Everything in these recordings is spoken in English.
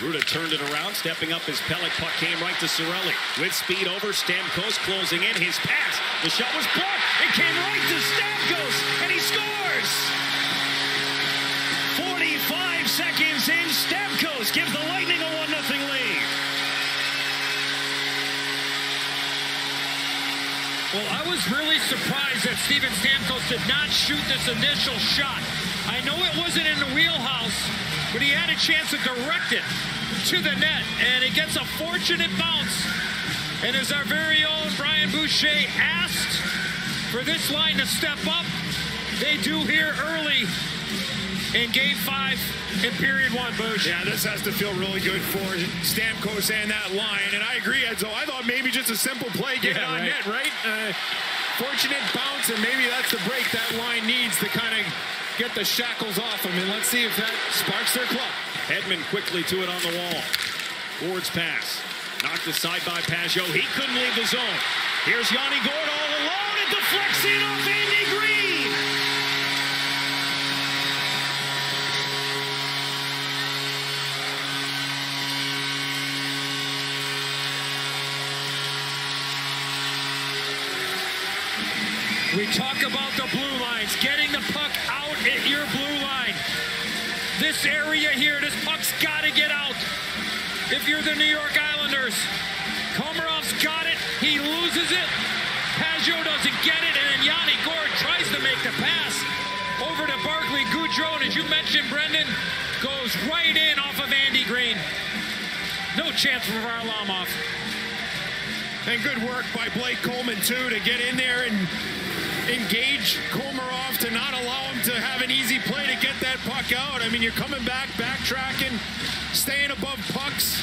Rutta turned it around, stepping up his pellet puck came right to Cirelli. With speed over, Stamkos closing in. His pass. The shot was blocked. It came right to Stamkos, and he scores! 45 seconds in, Stamkos gives the Lightning a 1-0 lead. Well, I was really surprised that Steven Stamkos did not shoot this initial shot. I know it wasn't in the wheelhouse, but he had a chance to direct it to the net, and it gets a fortunate bounce. And as our very own Brian Boucher asked for this line to step up, they do here early in game five in period one, Bush. Yeah, this has to feel really good for Stamkos and that line. And I agree, Edzo. I thought maybe just a simple play, get Yeah, on right. net, right? Uh, fortunate bounce, and maybe that's the break that line needs to kind of get the shackles off them. And let's see if that sparks their club. Edmund quickly to it on the wall. Ward's pass. Knocked aside by Pageau. He couldn't leave the zone. Here's Yanni Gourde all alone. It deflects in off Andy Greene. We talk about the blue lines, getting the puck out at your blue line. This area here, this puck's got to get out. If you're the New York Islanders, Komarov's got it. He loses it. Pageau doesn't get it, and then Yanni Gourde tries to make the pass over to Barclay Goodrow, as you mentioned, Brendan, goes right in off of Andy Greene. No chance for Varlamov. And good work by Blake Coleman, too, to get in there and engage Komarov to not allow him to have an easy play to get that puck out. I mean, you're coming back, backtracking, staying above pucks.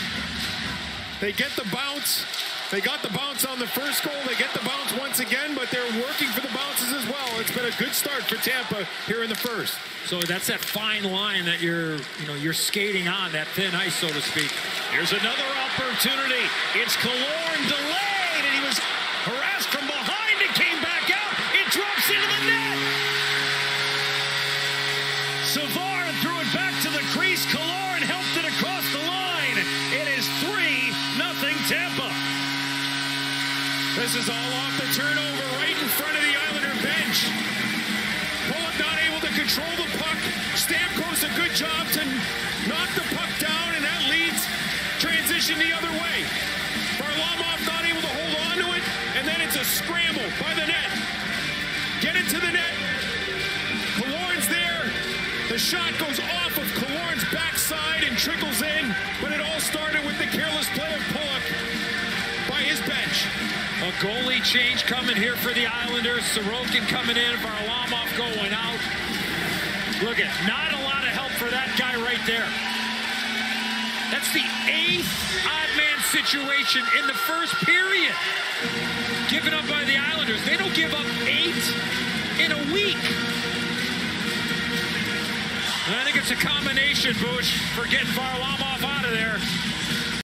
They get the bounce. They got the bounce on the first goal. They get the bounce once again, but they're working for the bounces as well. It's been a good start for Tampa here in the first. So that's that fine line that you're, you know, you're skating on, that thin ice, so to speak. Here's another opportunity. It's Killorn delayed, Savard threw it back to the crease. Killorn helped it across the line. It is 3 nothing Tampa. This is all off the turnover right in front of the Islander bench. Pulock not able to control the puck. Stamkos a good job to knock the puck down, and that leads transition the other way. Varlamov not able to hold on to it, and then it's a scramble by the net. The shot goes off of Killorn's backside and trickles in, but it all started with the careless play of Pulock by his bench. A goalie change coming here for the Islanders. Sorokin coming in, Varlamov going out. Look at, not a lot of help for that guy right there. That's the eighth odd man situation in the first period. Given up by the Islanders. They don't give up eight in a week. And I think it's a combination, Bush, for getting Varlamov out of there.